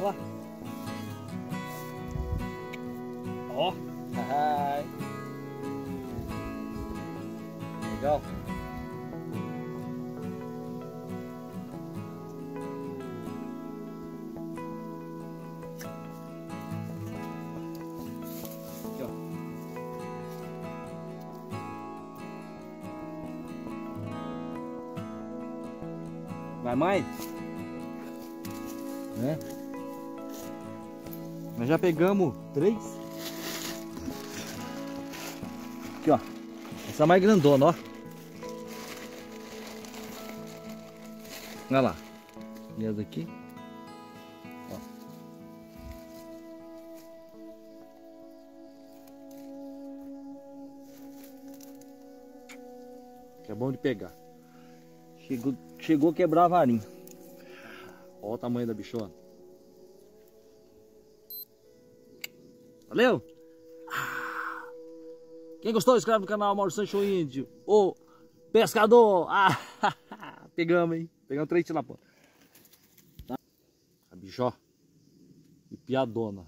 好啊，好啊，係，嚟咗。Vai mãe? Né? Nós já pegamos três. Aqui, ó. Essa mais grandona, ó. Olha lá. E daqui. Ó. Que é bom de pegar. Chegou, chegou a quebrar a varinha. Olha o tamanho da bichona. Valeu? Ah. Quem gostou, inscreve no canal Mauro Sancho Índio. Ô, pescador! Ah, pegamos, hein? Pegamos três tilapões. Tá? A bicho, ó. E piadona.